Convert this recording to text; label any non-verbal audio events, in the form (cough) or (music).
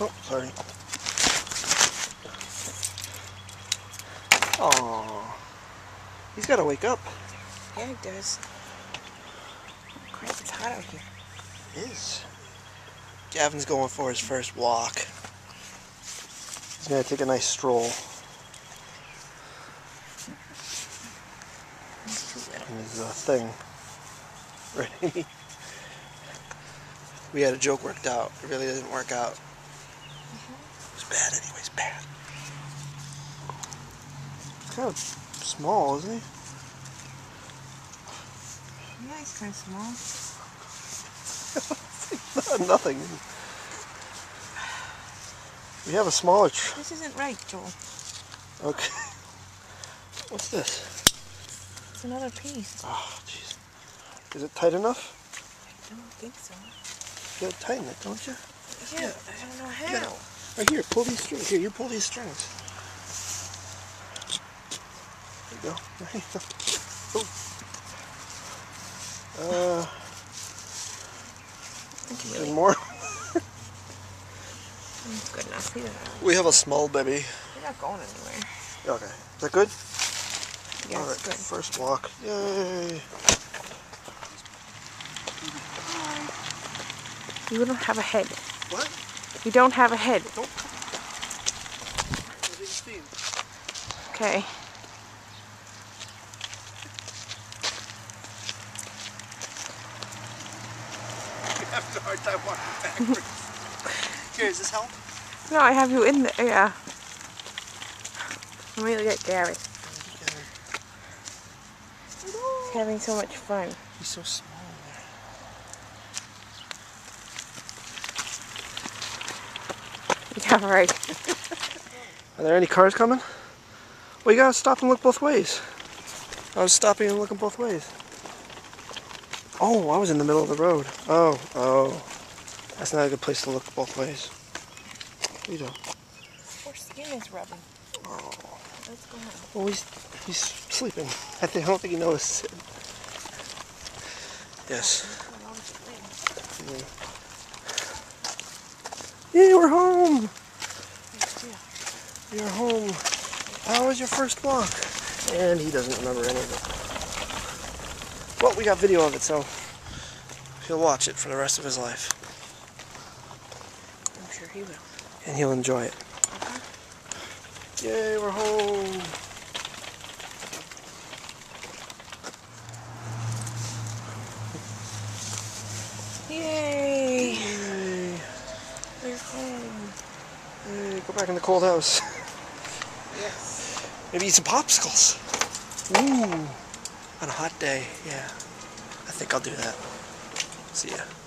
Oh, sorry. Oh, he's got to wake up. Yeah, he does. Crap, it's hot out here. It is. Gavin's going for his first walk. He's gonna take a nice stroll. He's too little. in his uh, thing. (laughs) Ready? We had a joke worked out. It really didn't work out. It bad anyways, bad. Kind of small, isn't he? Yeah, he's kind of small. (laughs) Nothing. We have a smaller tr- This isn't right, Joel. Okay. (laughs) What's this? It's another piece. Oh, jeez. Is it tight enough? I don't think so. You gotta tighten it, don't you? Yeah, I don't know how. Right here, pull these strings. Here, you pull these strings. There you go. (laughs) There you go. Oh. Uh, Thank you, any really. more? (laughs) Good enough. Not, We have a small baby. he's not going anywhere. Okay. Is that good? Yeah, All right. good. First walk. Yay. You don't have a head. What? You don't have a head. Don't come. What is Steve? Okay. (laughs) Have a hard time walking backwards. (laughs) Here, does this help? No, I have you in there. Yeah. Let me get Gary. He's having so much fun. He's so small (laughs) Yeah, right. Are there any cars coming? Well, you gotta stop and look both ways. I was stopping and looking both ways. Oh, I was in the middle of the road. Oh, oh. That's not a good place to look both ways. You know. Poor skin is rubbing. Oh. Let's go home. Well, he's, he's sleeping. I, think, I don't think he noticed it. Yes. Yeah, we're home. You're home. How was your first walk? And he doesn't remember any of it. Well, we got video of it, so he'll watch it for the rest of his life. I'm sure he will. And he'll enjoy it. Yay, we're home. Yay! Yay. We're home. Yay, go back in the cold house. Yes. Maybe eat some popsicles. Ooh. On a hot day, yeah. I think I'll do that. See ya.